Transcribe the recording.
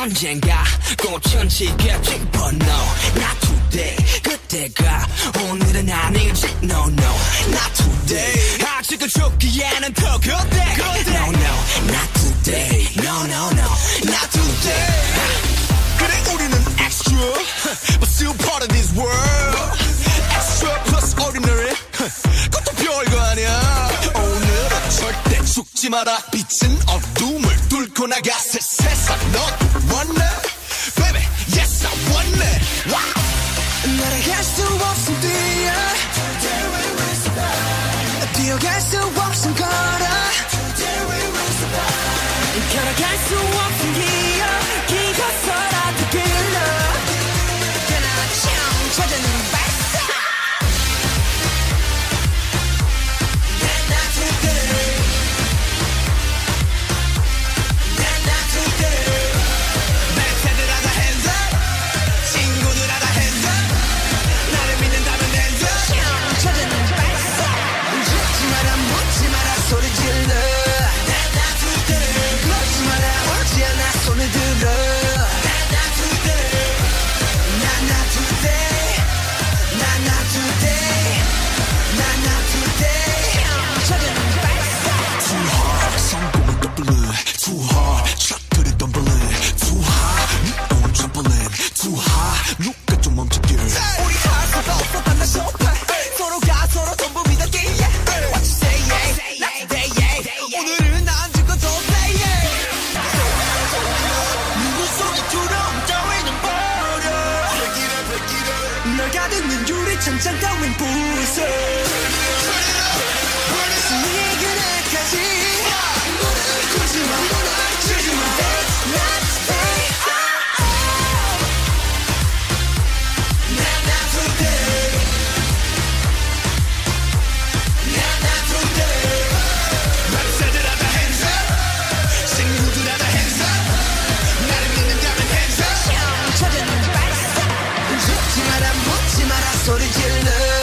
언젠가 꽃은 지겠지 But no, not today 그때가 오늘은 아니지 No, no, not today 아직은 죽기에는 더 그때 No, no, not today No, no, no, not today 그래 우리는 extra But still part of this world Extra plus ordinary 그것도 별거 아니야 오늘은 절대 죽지 마라 빛은 어둠을 뚫고 나가 새 세상 넌 baby, yes I wanna. Wow. 나를 할수 없음 뛰어. Today we will survive. 뛰어갈 수 없음 걸어. Today we will survive. 걸어갈 수 없음 길. Chẳng. 하지 마라 소리 질러.